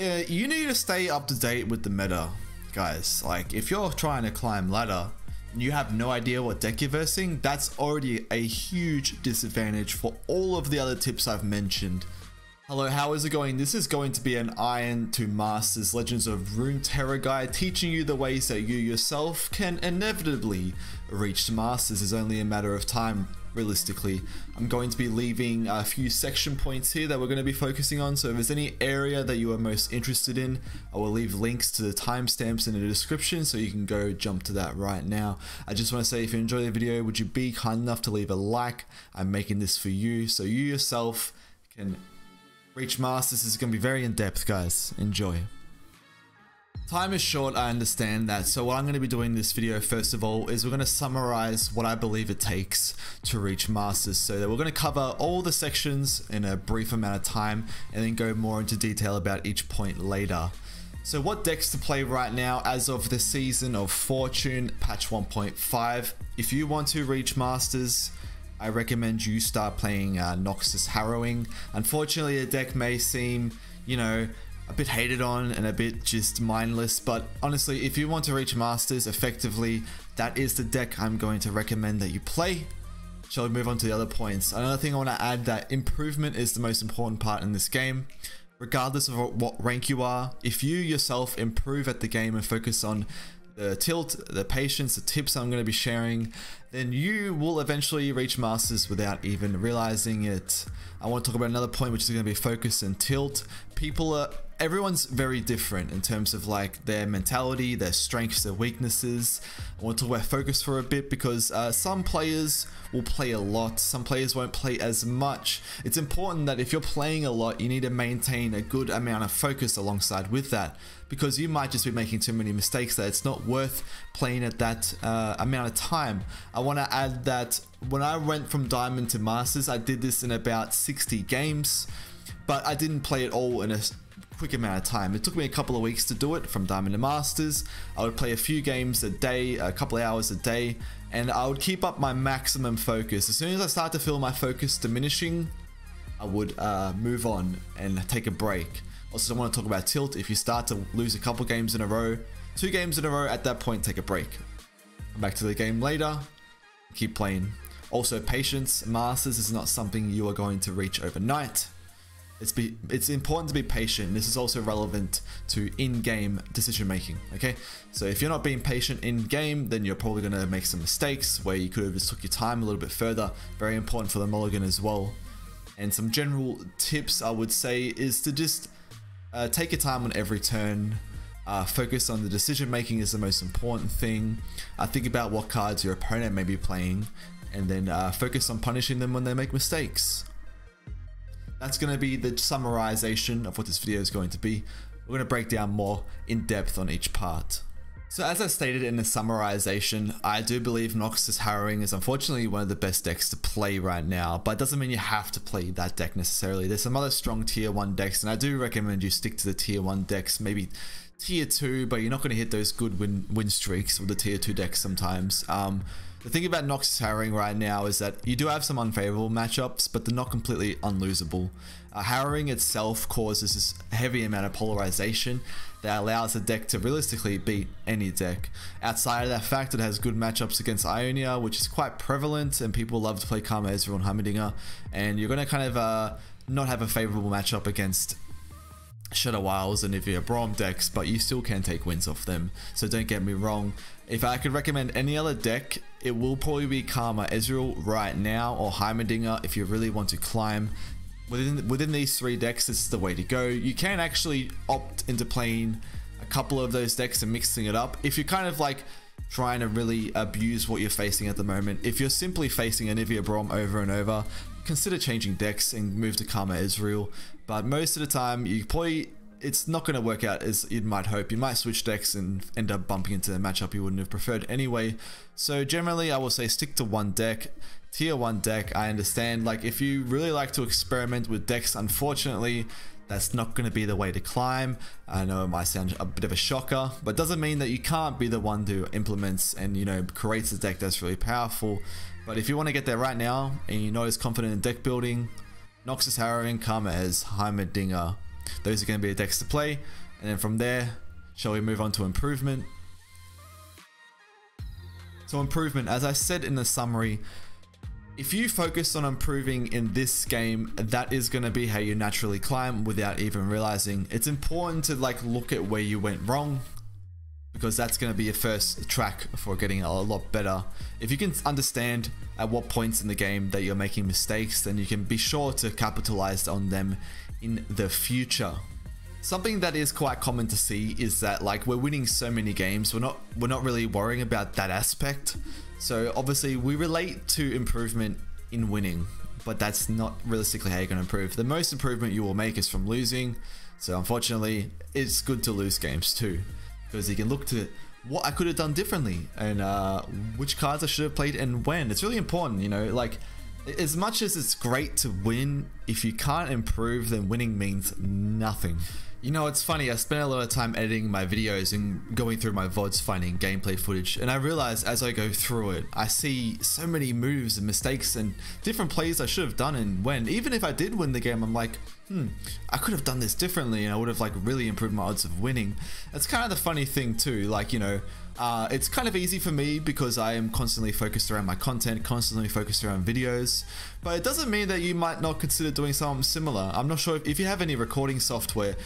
uh, you need to stay up to date with the meta, guys. Like, if you're trying to climb ladder and you have no idea what deck you're versing, that's already a huge disadvantage for all of the other tips I've mentioned. Hello, how is it going? This is going to be an Iron to Masters Legends of Runeterra guide teaching you the ways that you yourself can inevitably reach Masters is only a matter of time realistically. I'm going to be leaving a few section points here that we're going to be focusing on so if there's any area that you are most interested in I will leave links to the timestamps in the description so you can go jump to that right now. I just want to say if you enjoy the video would you be kind enough to leave a like. I'm making this for you so you yourself can Reach Masters is going to be very in-depth, guys. Enjoy. Time is short, I understand that, so what I'm going to be doing in this video first of all is we're going to summarize what I believe it takes to reach Masters, so that we're going to cover all the sections in a brief amount of time and then go more into detail about each point later. So what decks to play right now as of the season of Fortune patch 1.5. If you want to reach Masters, I recommend you start playing uh, Noxus Harrowing. Unfortunately, the deck may seem, you know, a bit hated on and a bit just mindless, but honestly, if you want to reach Masters effectively, that is the deck I'm going to recommend that you play. Shall we move on to the other points? Another thing I want to add that improvement is the most important part in this game. Regardless of what rank you are, if you yourself improve at the game and focus on the tilt, the patience, the tips I'm going to be sharing, then you will eventually reach masters without even realizing it. I want to talk about another point which is going to be focus and tilt. People are everyone's very different in terms of like their mentality, their strengths, their weaknesses. I want to about focus for a bit because uh, some players will play a lot, some players won't play as much. It's important that if you're playing a lot, you need to maintain a good amount of focus alongside with that because you might just be making too many mistakes that it's not worth playing at that uh, amount of time. I want to add that when I went from Diamond to Masters, I did this in about 60 games, but I didn't play it all in a quick amount of time. It took me a couple of weeks to do it from Diamond to Masters. I would play a few games a day, a couple of hours a day, and I would keep up my maximum focus. As soon as I start to feel my focus diminishing, I would uh, move on and take a break. Also, I want to talk about tilt. If you start to lose a couple games in a row, two games in a row, at that point, take a break. Come back to the game later, keep playing. Also, patience, masters is not something you are going to reach overnight. It's be it's important to be patient. This is also relevant to in-game decision making. Okay, so if you're not being patient in game, then you're probably going to make some mistakes where you could have just took your time a little bit further. Very important for the mulligan as well. And some general tips I would say is to just uh, take your time on every turn. Uh, focus on the decision making is the most important thing. Uh, think about what cards your opponent may be playing, and then uh, focus on punishing them when they make mistakes. That's going to be the summarization of what this video is going to be. We're going to break down more in depth on each part. So as I stated in the summarization, I do believe Noxus Harrowing is unfortunately one of the best decks to play right now, but it doesn't mean you have to play that deck necessarily. There's some other strong tier 1 decks, and I do recommend you stick to the tier 1 decks, maybe tier 2, but you're not going to hit those good win, win streaks with the tier 2 decks sometimes. Um, the thing about Noxus Harrowing right now is that you do have some unfavorable matchups, but they're not completely unlosable. Uh, Harrowing itself causes this heavy amount of polarization that allows the deck to realistically beat any deck. Outside of that fact, it has good matchups against Ionia, which is quite prevalent, and people love to play Karma Ezreal and Heimerdinger, and you're going to kind of uh, not have a favorable matchup against Shadow Isles and Anivia Braum decks, but you still can take wins off them, so don't get me wrong. If I could recommend any other deck, it will probably be Karma Ezreal right now or Heimerdinger if you really want to climb. Within, within these three decks, this is the way to go. You can actually opt into playing a couple of those decks and mixing it up. If you're kind of like trying to really abuse what you're facing at the moment, if you're simply facing Anivia Braum over and over, consider changing decks and move to Karma Ezreal. But most of the time, you probably it's not going to work out as you might hope. You might switch decks and end up bumping into a matchup you wouldn't have preferred anyway. So generally, I will say stick to one deck. Tier 1 deck, I understand. Like, if you really like to experiment with decks, unfortunately, that's not going to be the way to climb. I know it might sound a bit of a shocker, but doesn't mean that you can't be the one who implements and, you know, creates a deck that's really powerful. But if you want to get there right now and you're not as confident in deck building, Noxus Harrowing, Karma Ez, Heimerdinger, Those are going to be the decks to play. And then from there, shall we move on to improvement? So improvement, as I said in the summary, if you focus on improving in this game, that is going to be how you naturally climb without even realizing. It's important to like look at where you went wrong because that's going to be your first track for getting a lot better. If you can understand at what points in the game that you're making mistakes, then you can be sure to capitalize on them in the future. Something that is quite common to see is that like we're winning so many games, we're not we're not really worrying about that aspect. So obviously we relate to improvement in winning, but that's not realistically how you're going to improve. The most improvement you will make is from losing. So unfortunately, it's good to lose games too, because you can look to what I could have done differently and uh, which cards I should have played and when. It's really important, you know, like as much as it's great to win, if you can't improve, then winning means nothing. You know, it's funny, I spent a lot of time editing my videos and going through my VODs finding gameplay footage, and I realize as I go through it, I see so many moves and mistakes and different plays I should have done and when. Even if I did win the game, I'm like, hmm, I could have done this differently and I would have like really improved my odds of winning. It's kind of the funny thing too, like, you know, uh, it's kind of easy for me because I am constantly focused around my content, constantly focused around videos, but it doesn't mean that you might not consider doing something similar. I'm not sure if, if you have any recording software,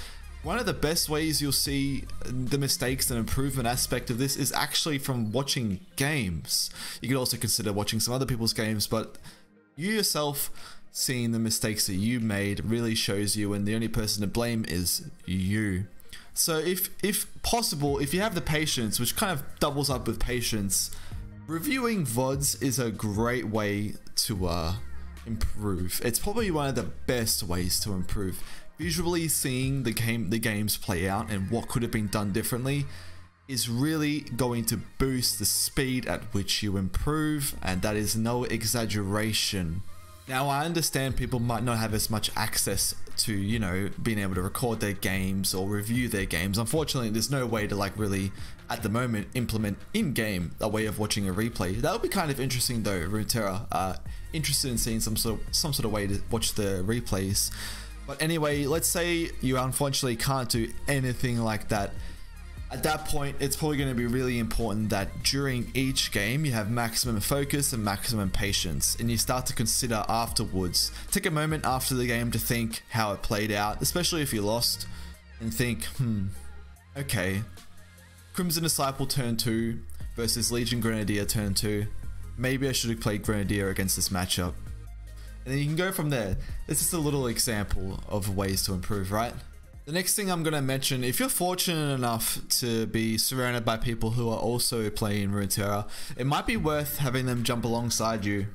one of the best ways you'll see the mistakes and improvement aspect of this is actually from watching games. You could also consider watching some other people's games, but you yourself seeing the mistakes that you made really shows you and the only person to blame is you. So if if possible, if you have the patience, which kind of doubles up with patience, reviewing VODs is a great way to uh, improve. It's probably one of the best ways to improve visually seeing the game the games play out and what could have been done differently is really going to boost the speed at which you improve and that is no exaggeration now I understand people might not have as much access to you know being able to record their games or review their games. Unfortunately there's no way to like really at the moment implement in-game a way of watching a replay. That would be kind of interesting though Runeterra. Uh interested in seeing some sort of some sort of way to watch the replays. But anyway, let's say you unfortunately can't do anything like that. At that point, it's probably going to be really important that during each game you have maximum focus and maximum patience, and you start to consider afterwards. Take a moment after the game to think how it played out, especially if you lost, and think, hmm, okay, Crimson Disciple turn 2 versus Legion Grenadier turn 2. Maybe I should have played Grenadier against this matchup. And then you can go from there. This is a little example of ways to improve, right? The next thing I'm going to mention, if you're fortunate enough to be surrounded by people who are also playing Runeterra, it might be worth having them jump alongside you.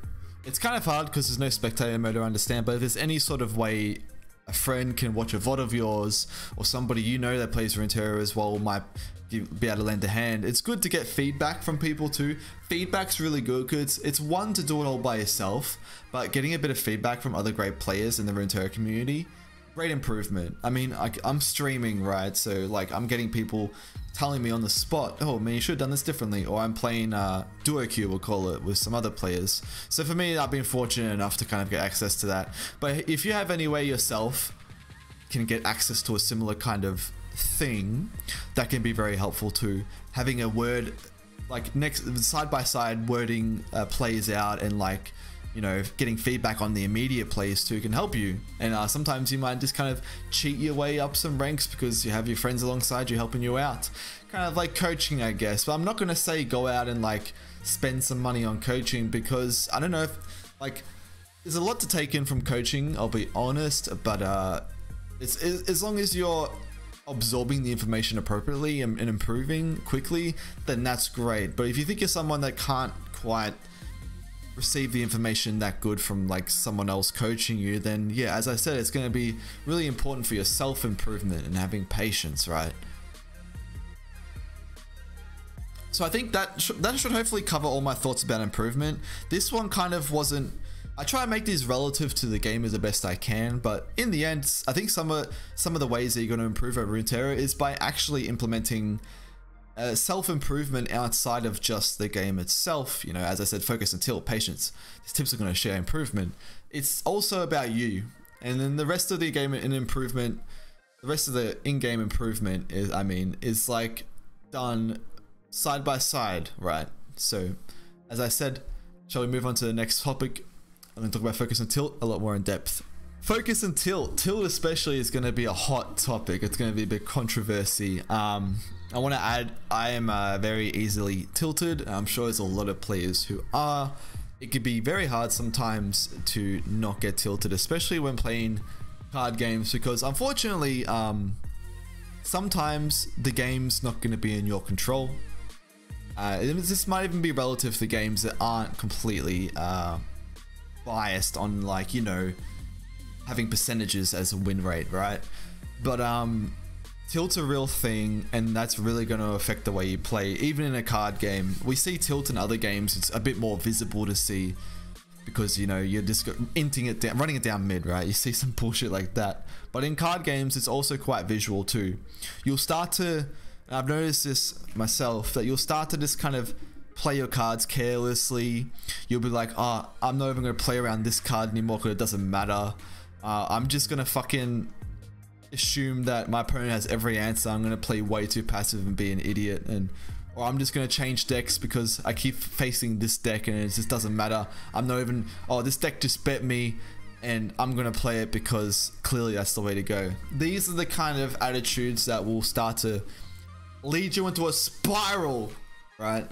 It's kind of hard because there's no spectator mode to understand, but if there's any sort of way a friend can watch a VOD of yours or somebody you know that plays Runeterra as well might be able to lend a hand. It's good to get feedback from people too. Feedback's really good because it's one to do it all by yourself, but getting a bit of feedback from other great players in the Runeterra community, great improvement. I mean, I, am streaming, right? So like I'm getting people telling me on the spot, oh man, you should have done this differently. Or I'm playing uh, duo queue, we'll call it, with some other players. So for me, I've been fortunate enough to kind of get access to that. But if you have any way yourself can get access to a similar kind of thing that can be very helpful too. Having a word like next side by side wording uh, plays out and like you know getting feedback on the immediate plays too can help you. And uh, sometimes you might just kind of cheat your way up some ranks because you have your friends alongside you helping you out. Kind of like coaching i guess. But i'm not going to say go out and like spend some money on coaching because i don't know if like there's a lot to take in from coaching i'll be honest but uh it's, it's as long as you're absorbing the information appropriately and, and improving quickly, then that's great. But if you think you're someone that can't quite receive the information that good from like someone else coaching you, then yeah, as I said, it's going to be really important for your self improvement and having patience, right? So I think that sh that should hopefully cover all my thoughts about improvement. This one kind of wasn't I try and make these relative to the game as the best I can, but in the end, I think some of some of the ways that you're going to improve over Runeterra is by actually implementing uh, self-improvement outside of just the game itself. You know, as I said, focus and tilt, patience. These tips are going to share improvement. It's also about you, and then the rest of the game and improvement the rest of the in-game improvement is, I mean, is like done side by side, right? So, as I said, shall we move on to the next topic? I'm going to talk about focus and tilt a lot more in depth. Focus and tilt, tilt especially is going to be a hot topic. It's going to be a bit controversy. Um, I want to add, I am uh, very easily tilted. I'm sure there's a lot of players who are. It could be very hard sometimes to not get tilted, especially when playing card games, because unfortunately, um, sometimes the game's not going to be in your control. Uh, this might even be relative to games that aren't completely uh, biased on, like, you know, having percentages as a win rate, right? But um, tilt's a real thing, and that's really going to affect the way you play. Even in a card game, we see tilt in other games. It's a bit more visible to see because you know you're just inting it down, running it down mid, right? You see some bullshit like that. But in card games, it's also quite visual too. You'll start to, I've noticed this myself, that you'll start to just kind of play your cards carelessly. You'll be like, oh, I'm not even going to play around this card anymore because it doesn't matter. Uh, I'm just gonna fucking assume that my opponent has every answer. I'm gonna play way too passive and be an idiot, and or I'm just gonna change decks because I keep facing this deck and it just doesn't matter. I'm not even. Oh, this deck just bet me, and I'm gonna play it because clearly that's the way to go. These are the kind of attitudes that will start to lead you into a spiral, right?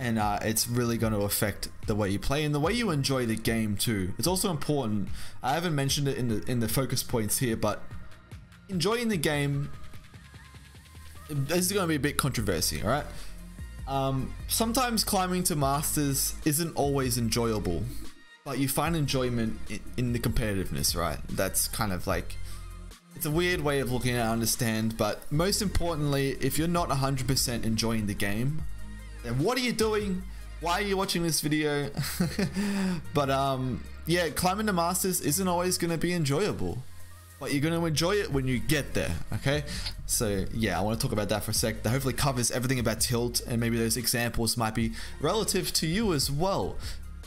and uh, it's really going to affect the way you play and the way you enjoy the game too. It's also important. I haven't mentioned it in the in the focus points here, but enjoying the game. This is going to be a bit controversy, all right? Um, sometimes climbing to masters isn't always enjoyable, but you find enjoyment in, the competitiveness, right? That's kind of like it's a weird way of looking at it, I understand, but most importantly, if you're not 100% enjoying the game, and what are you doing? Why are you watching this video? but um, yeah, climbing the masters isn't always going to be enjoyable, but you're going to enjoy it when you get there. Okay, so yeah, I want to talk about that for a sec. That hopefully covers everything about tilt, and maybe those examples might be relative to you as well.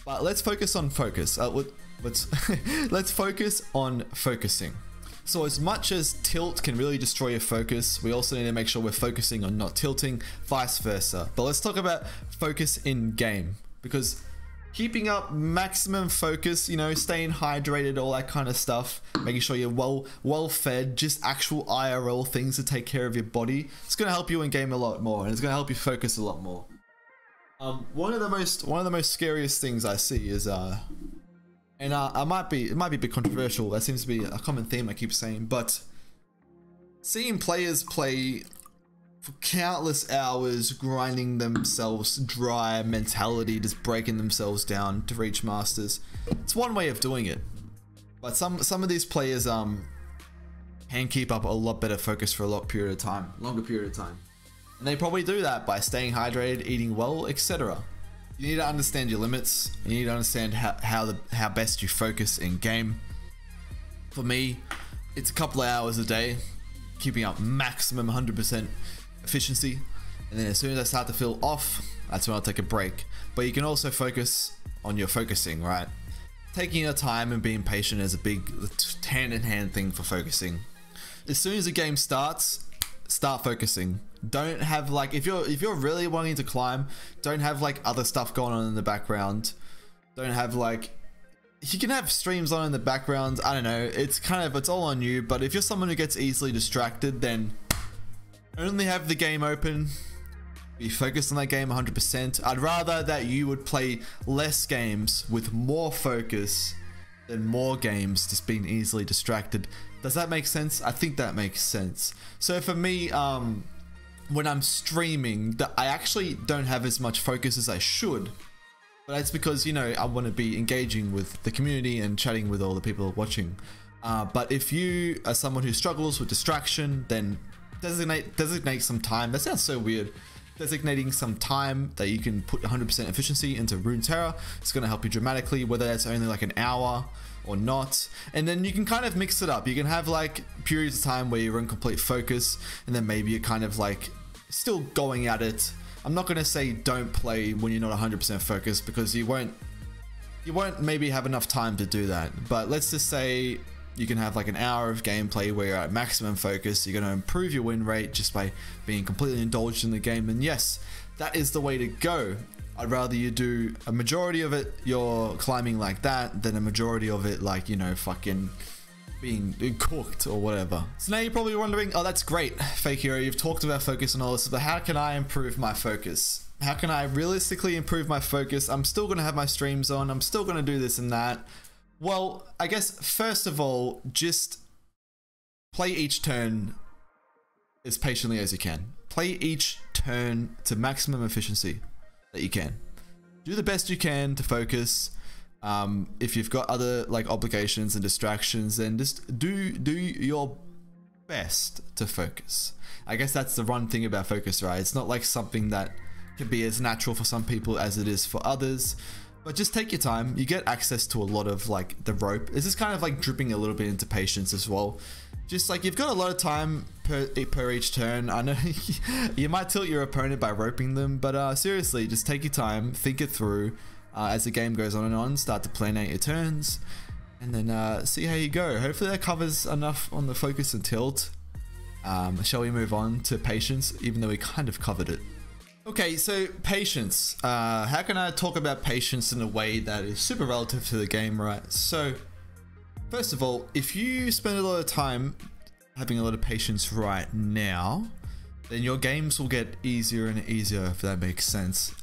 But let's focus on focus. Uh, let's let's focus on focusing. So as much as tilt can really destroy your focus, we also need to make sure we're focusing on not tilting, vice versa. But let's talk about focus in game because keeping up maximum focus, you know, staying hydrated, all that kind of stuff, making sure you're well well fed, just actual IRL things to take care of your body. It's going to help you in game a lot more and it's going to help you focus a lot more. Um, one of the most one of the most scariest things I see is uh and uh, I might be it might be a bit controversial. That seems to be a common theme I keep saying, but seeing players play for countless hours, grinding themselves dry, mentality, just breaking themselves down to reach masters. It's one way of doing it, but some some of these players um can keep up a lot better focus for a lot period of time, longer period of time, and they probably do that by staying hydrated, eating well, etc. You need to understand your limits. You need to understand how how the how best you focus in game. For me, it's a couple of hours a day, keeping up maximum 100% efficiency. And then as soon as I start to feel off, that's when I'll take a break. But you can also focus on your focusing, right? Taking your time and being patient is a big hand in hand thing for focusing. As soon as the game starts, start focusing. Don't have like if you're if you're really wanting to climb, don't have like other stuff going on in the background. Don't have like you can have streams on in the background. I don't know. It's kind of it's all on you. But if you're someone who gets easily distracted, then only have the game open. Be focused on that game 100%. I'd rather that you would play less games with more focus than more games just being easily distracted. Does that make sense? I think that makes sense. So for me, um, when I'm streaming, I actually don't have as much focus as I should. But that's because, you know, I want to be engaging with the community and chatting with all the people watching. Uh, but if you are someone who struggles with distraction, then designate designate some time. That sounds so weird. Designating some time that you can put 100% efficiency into Runeterra. It's going to help you dramatically, whether that's only like an hour or not. And then you can kind of mix it up. You can have like periods of time where you're in complete focus, and then maybe you're kind of like still going at it. I'm not gonna say don't play when you're not 100% focused because you won't you won't maybe have enough time to do that. But let's just say you can have like an hour of gameplay where you're at maximum focus. You're going to improve your win rate just by being completely indulged in the game. And yes, that is the way to go. I'd rather you do a majority of it, you're climbing like that, than a majority of it, like, you know, fucking being cooked or whatever. So now you're probably wondering, oh, that's great, Fakehero. You've talked about focus and all this, but how can I improve my focus? How can I realistically improve my focus? I'm still going to have my streams on. I'm still going to do this and that. Well, I guess first of all, just play each turn as patiently as you can. Play each turn to maximum efficiency that you can. Do the best you can to focus. Um, if you've got other like obligations and distractions, then just do do your best to focus. I guess that's the one thing about focus, right? It's not like something that can be as natural for some people as it is for others. But just take your time. You get access to a lot of like the rope. This is kind of like dripping a little bit into patience as well. Just like you've got a lot of time per, per each turn. I know you might tilt your opponent by roping them, but uh, seriously, just take your time, think it through. Uh, as the game goes on and on, start to plan out your turns, and then uh, see how you go. Hopefully that covers enough on the focus and tilt. Um, shall we move on to patience, even though we kind of covered it? Okay, so patience. Uh, how can I talk about patience in a way that is super relative to the game, right? So, first of all, if you spend a lot of time having a lot of patience right now, then your games will get easier and easier, if that makes sense.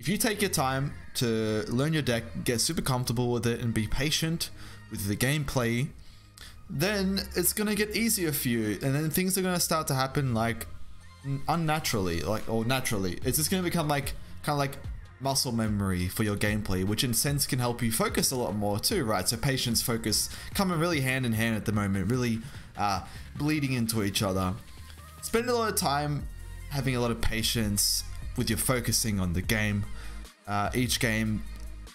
If you take your time to learn your deck, get super comfortable with it, and be patient with the gameplay, then it's gonna get easier for you, and then things are gonna start to happen like unnaturally, like or naturally. It's just going to become like kind of like muscle memory for your gameplay, which in sense can help you focus a lot more too, right? So patience, focus coming really hand in hand at the moment, really uh, bleeding into each other. Spend a lot of time having a lot of patience with your focusing on the game. Uh, each game,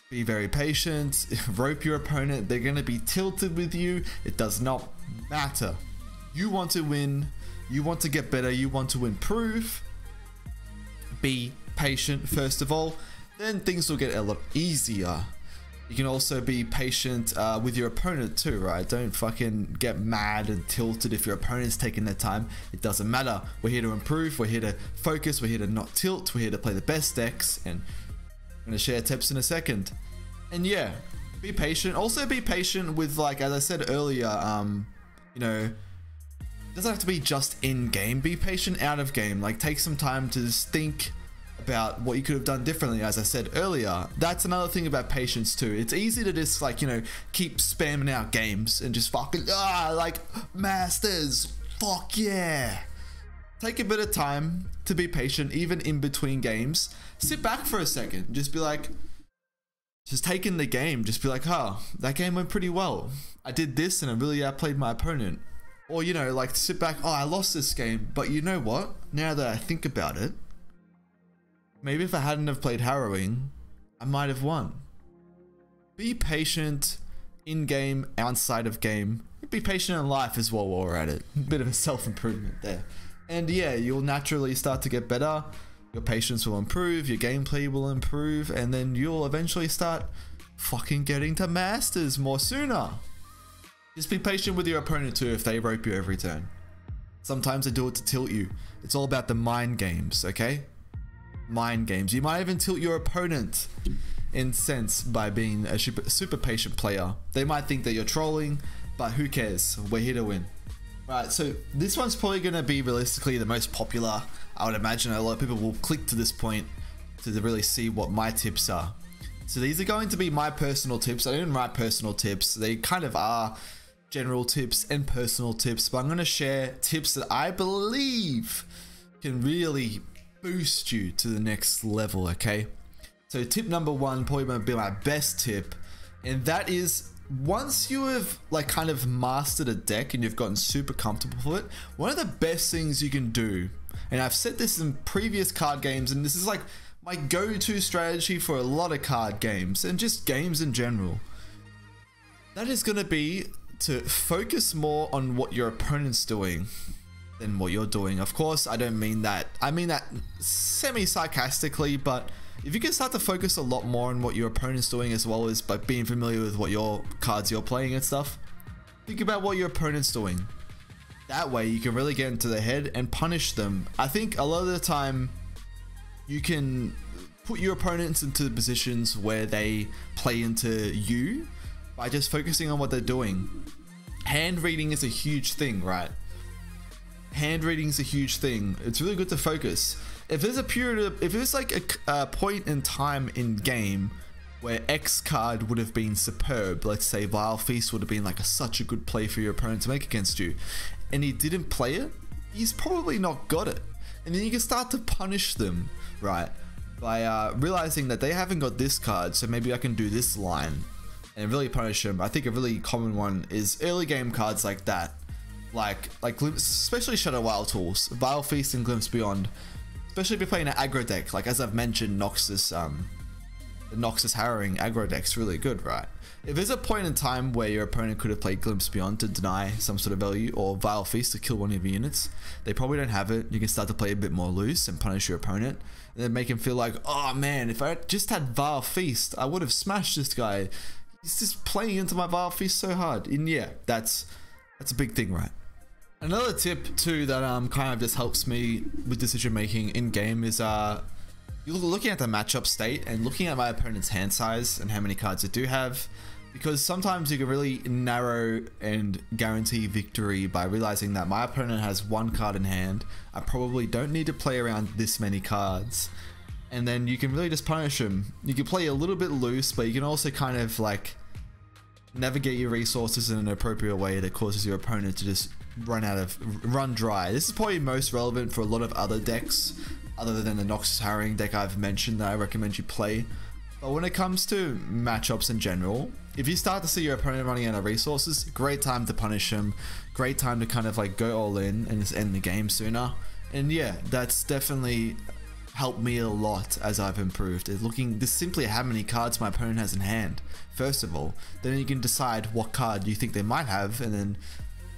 be very patient, rope your opponent, they're going to be tilted with you. It does not matter. You want to win, you want to get better, you want to improve. Be patient, first of all, then things will get a lot easier. You can also be patient uh, with your opponent too, right? Don't fucking get mad and tilted if your opponent's taking their time. It doesn't matter. We're here to improve, we're here to focus, we're here to not tilt, we're here to play the best decks, and I'm gonna share tips in a second. And yeah, be patient. Also be patient with like, as I said earlier, um, you know, doesn't have to be just in game. Be patient out of game. Like take some time to just think about what you could have done differently as I said earlier. That's another thing about patience too. It's easy to just like, you know, keep spamming out games and just fucking ah like masters. Fuck yeah. Take a bit of time to be patient even in between games. Sit back for a second. Just be like just take in the game. Just be like, "Oh, that game went pretty well. I did this and I really outplayed my opponent." Or, you know, like sit back, oh, I lost this game, but you know what? Now that I think about it, maybe if I hadn't have played Harrowing, I might have won. Be patient in game, outside of game. Be patient in life as well while we're at it. Bit of a self improvement there. And yeah, you'll naturally start to get better. Your patience will improve, your gameplay will improve, and then you'll eventually start fucking getting to masters more sooner. Just be patient with your opponent too if they rope you every turn. Sometimes they do it to tilt you. It's all about the mind games, okay? Mind games. You might even tilt your opponent in sense by being a super, super patient player. They might think that you're trolling, but who cares? We're here to win. Right, so this one's probably going to be realistically the most popular. I would imagine a lot of people will click to this point to really see what my tips are. So these are going to be my personal tips. I didn't write personal tips. They kind of are general tips and personal tips, but I'm going to share tips that I believe can really boost you to the next level, okay? So tip number one probably to be my best tip, and that is once you have like kind of mastered a deck and you've gotten super comfortable with it, one of the best things you can do, and I've said this in previous card games, and this is like my go-to strategy for a lot of card games and just games in general. That is going to be to focus more on what your opponent's doing than what you're doing. Of course, I don't mean that. I mean that semi-sarcastically, but if you can start to focus a lot more on what your opponent's doing as well as by being familiar with what your cards you're playing and stuff, think about what your opponent's doing. That way you can really get into their head and punish them. I think a lot of the time you can put your opponents into positions where they play into you by just focusing on what they're doing. Hand reading is a huge thing, right? Hand reading is a huge thing. It's really good to focus. If there's a period of, if there's like a, a point in time in game where X card would have been superb, let's say Vile Feast would have been like a, such a good play for your opponent to make against you, and he didn't play it, he's probably not got it. And then you can start to punish them, right? By uh, realizing that they haven't got this card, so maybe I can do this line and really punish him. I think a really common one is early game cards like that. Like, like especially Shadow Isles tools, Vile Feast and Glimpse Beyond. Especially if you're playing an aggro deck, like as I've mentioned, Noxus, um, the Noxus Harrowing aggro deck's really good, right? If there's a point in time where your opponent could have played Glimpse Beyond to deny some sort of value or Vile Feast to kill one of your units, they probably don't have it. You can start to play a bit more loose and punish your opponent. And then make him feel like, oh man, if I just had Vile Feast, I would have smashed this guy. He's just playing into my Vile Feast so hard. And yeah, that's that's a big thing, right? Another tip too that um kind of just helps me with decision making in game is uh you're looking at the matchup state and looking at my opponent's hand size and how many cards they do have because sometimes you can really narrow and guarantee victory by realizing that my opponent has one card in hand I probably don't need to play around this many cards and then you can really just punish them you can play a little bit loose but you can also kind of like navigate your resources in an appropriate way that causes your opponent to just run out of run dry. This is probably most relevant for a lot of other decks other than the Noxus Harrowing deck I've mentioned that I recommend you play. But when it comes to matchups in general, if you start to see your opponent running out of resources, great time to punish him. Great time to kind of like go all in and just end the game sooner. And yeah, that's definitely helped me a lot as I've improved. Is looking just simply how many cards my opponent has in hand. First of all, then you can decide what card you think they might have, and then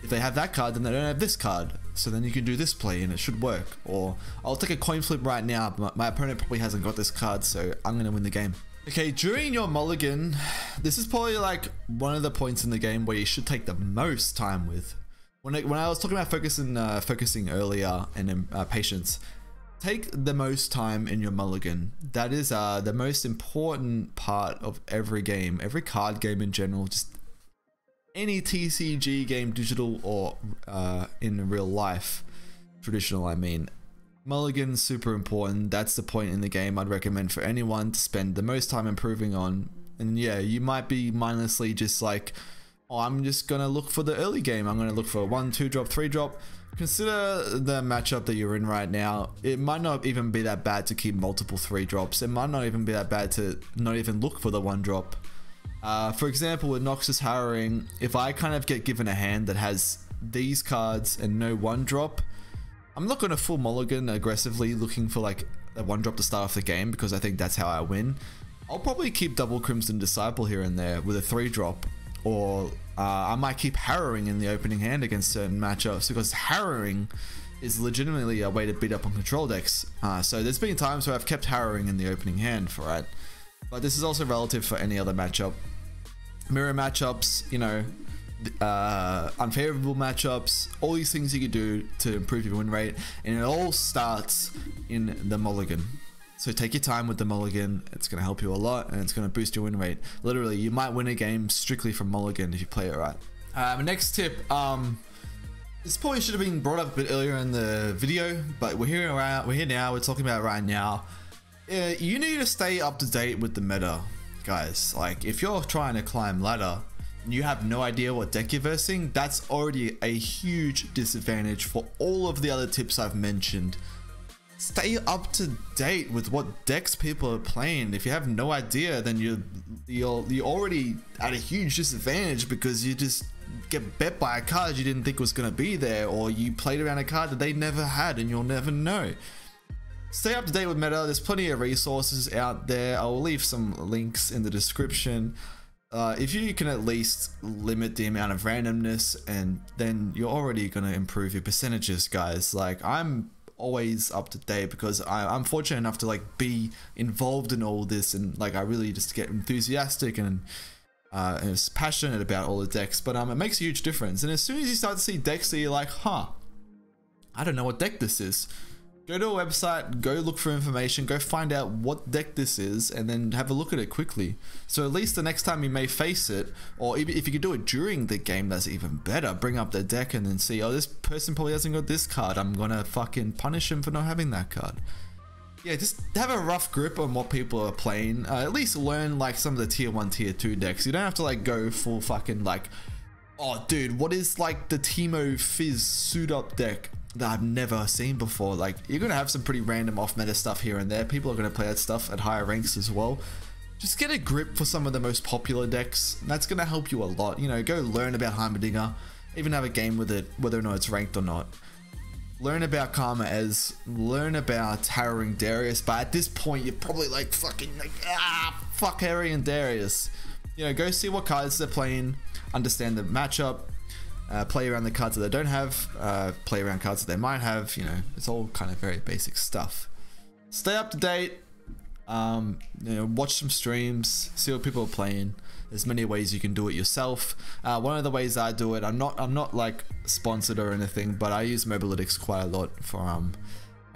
if they have that card, then they don't have this card. So then you can do this play and it should work. Or I'll take a coin flip right now, but my opponent probably hasn't got this card, so I'm gonna win the game. Okay, during your mulligan, this is probably like one of the points in the game where you should take the most time with. When I, when I was talking about focusing, uh, focusing earlier and uh, patience, take the most time in your mulligan. That is uh, the most important part of every game, every card game in general. Just any TCG game, digital or uh, in real life, traditional, I mean. Mulligan's super important. That's the point in the game I'd recommend for anyone to spend the most time improving on. And yeah, you might be mindlessly just like, oh, I'm just gonna look for the early game. I'm gonna look for one, two drop, three drop. Consider the matchup that you're in right now. It might not even be that bad to keep multiple three drops. It might not even be that bad to not even look for the one drop. Uh, for example, with Noxus Harrowing, if I kind of get given a hand that has these cards and no one drop, I'm not going to full mulligan aggressively looking for like a one drop to start off the game because I think that's how I win. I'll probably keep double Crimson Disciple here and there with a three drop, or uh, I might keep Harrowing in the opening hand against certain matchups because Harrowing is legitimately a way to beat up on control decks. Uh, so there's been times where I've kept Harrowing in the opening hand for it, but this is also relative for any other matchup mirror matchups, you know, uh, unfavorable matchups, all these things you can do to improve your win rate, and it all starts in the mulligan. So take your time with the mulligan, it's going to help you a lot and it's going to boost your win rate. Literally, you might win a game strictly from mulligan if you play it right. Um, next tip, um, this probably should have been brought up a bit earlier in the video, but we're here, around, we're here now, we're talking about right now. Uh, you need to stay up to date with the meta guys. Like, if you're trying to climb ladder and you have no idea what deck you're versing, that's already a huge disadvantage for all of the other tips I've mentioned. Stay up to date with what decks people are playing. If you have no idea, then you're you're, you're already at a huge disadvantage because you just get bet by a card you didn't think was going to be there or you played around a card that they never had and you'll never know. Stay up to date with meta. There's plenty of resources out there. I'll leave some links in the description. Uh, if you can at least limit the amount of randomness and then you're already going to improve your percentages guys like i'm always up to date because I, i'm fortunate enough to like be involved in all this and like i really just get enthusiastic and uh, and is passionate about all the decks, but um, it makes a huge difference. And as soon as you start to see decks that you're like, huh, I don't know what deck this is. Go to a website, go look for information, go find out what deck this is, and then have a look at it quickly. So at least the next time you may face it, or if you can do it during the game, that's even better. Bring up the deck and then see, oh, this person probably hasn't got this card. I'm gonna fucking punish him for not having that card. Yeah, just have a rough grip on what people are playing. Uh, at least learn like some of the tier one, tier two decks. You don't have to like go full fucking like, oh dude, what is like the Teemo Fizz suit up deck? That I've never seen before. Like you're gonna have some pretty random off meta stuff here and there. People are gonna play that stuff at higher ranks as well. Just get a grip for some of the most popular decks. That's gonna help you a lot. You know, go learn about Heimerdinger, even have a game with it, whether or not it's ranked or not. Learn about Karma-Ez, learn about Harrowing Darius, but at this point you're probably like fucking like ah fuck Harrowing Darius. You know, go see what cards they're playing, understand the matchup, uh, play around the cards that they don't have, uh, play around cards that they might have. You know, it's all kind of very basic stuff. Stay up to date. Um, you know, watch some streams, see what people are playing. There's many ways you can do it yourself. Uh, one of the ways I do it, I'm not, I'm not like sponsored or anything, but I use Mobalytics quite a lot for um,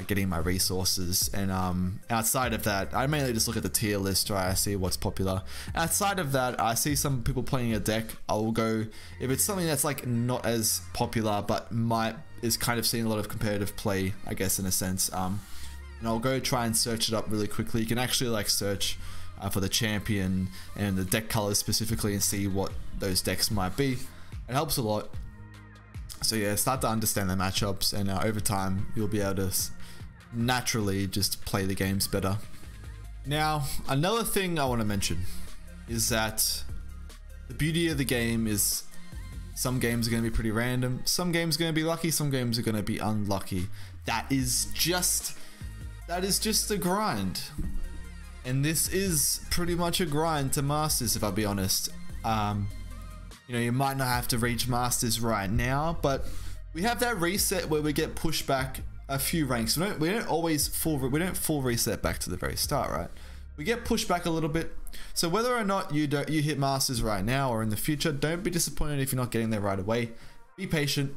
getting my resources. And um, outside of that, I mainly just look at the tier list, right? I see what's popular. Outside of that, I see some people playing a deck. I will go if it's something that's like not as popular, but might is kind of seeing a lot of competitive play, I guess in a sense. Um, and I'll go try and search it up really quickly. You can actually like search uh, for the champion and the deck colors specifically and see what those decks might be. It helps a lot. So yeah, start to understand the matchups, and uh, over time you'll be able to naturally just play the games better. Now, another thing I want to mention is that the beauty of the game is some games are going to be pretty random, some games are going to be lucky, some games are going to be unlucky. That is just that is just a grind. And this is pretty much a grind to masters if I'll be honest. Um, you know, you might not have to reach masters right now, but we have that reset where we get pushed back a few ranks. We don't we don't always full we don't full reset back to the very start, right? We get pushed back a little bit. So whether or not you don't you hit masters right now or in the future, don't be disappointed if you're not getting there right away. Be patient,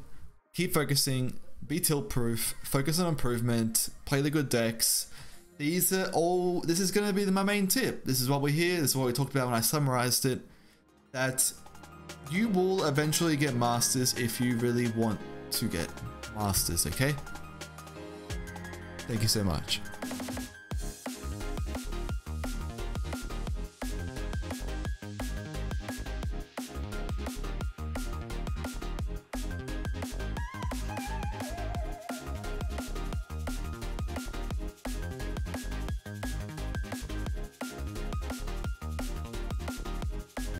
keep focusing, be tilt proof, focus on improvement, play the good decks. These are all this is gonna be my main tip. This is what we hear, this is what we talked about when I summarized it. That you will eventually get masters if you really want to get masters, okay? Thank you so much.